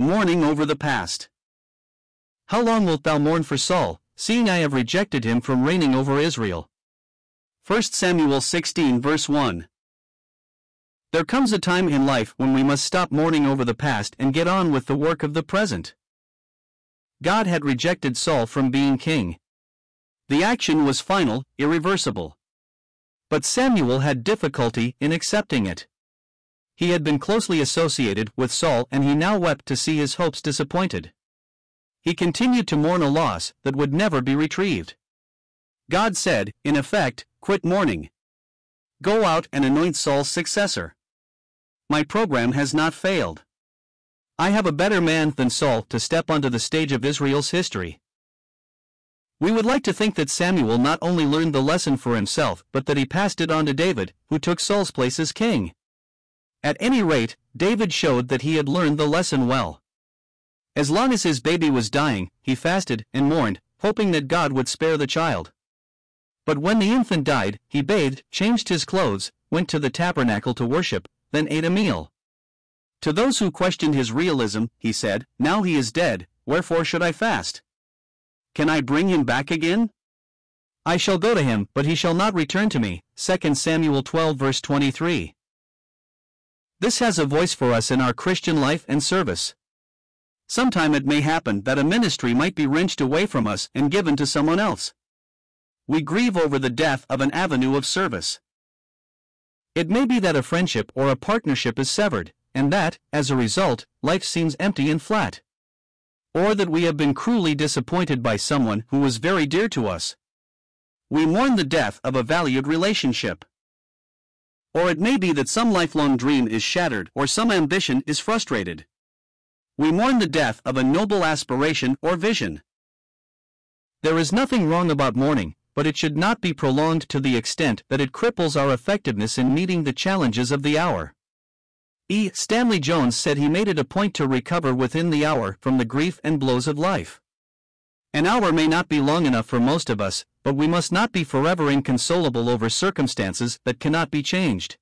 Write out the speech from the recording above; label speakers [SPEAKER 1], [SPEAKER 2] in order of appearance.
[SPEAKER 1] Mourning over the past. How long wilt thou mourn for Saul, seeing I have rejected him from reigning over Israel? 1 Samuel 16 verse 1. There comes a time in life when we must stop mourning over the past and get on with the work of the present. God had rejected Saul from being king. The action was final, irreversible. But Samuel had difficulty in accepting it. He had been closely associated with Saul and he now wept to see his hopes disappointed. He continued to mourn a loss that would never be retrieved. God said, in effect, quit mourning. Go out and anoint Saul's successor. My program has not failed. I have a better man than Saul to step onto the stage of Israel's history. We would like to think that Samuel not only learned the lesson for himself but that he passed it on to David, who took Saul's place as king. At any rate, David showed that he had learned the lesson well. As long as his baby was dying, he fasted and mourned, hoping that God would spare the child. But when the infant died, he bathed, changed his clothes, went to the tabernacle to worship, then ate a meal. To those who questioned his realism, he said, Now he is dead, wherefore should I fast? Can I bring him back again? I shall go to him, but he shall not return to me. 2 Samuel 12 verse 23. This has a voice for us in our Christian life and service. Sometime it may happen that a ministry might be wrenched away from us and given to someone else. We grieve over the death of an avenue of service. It may be that a friendship or a partnership is severed, and that, as a result, life seems empty and flat. Or that we have been cruelly disappointed by someone who was very dear to us. We mourn the death of a valued relationship. Or it may be that some lifelong dream is shattered or some ambition is frustrated. We mourn the death of a noble aspiration or vision. There is nothing wrong about mourning, but it should not be prolonged to the extent that it cripples our effectiveness in meeting the challenges of the hour. E. Stanley Jones said he made it a point to recover within the hour from the grief and blows of life. An hour may not be long enough for most of us, but we must not be forever inconsolable over circumstances that cannot be changed.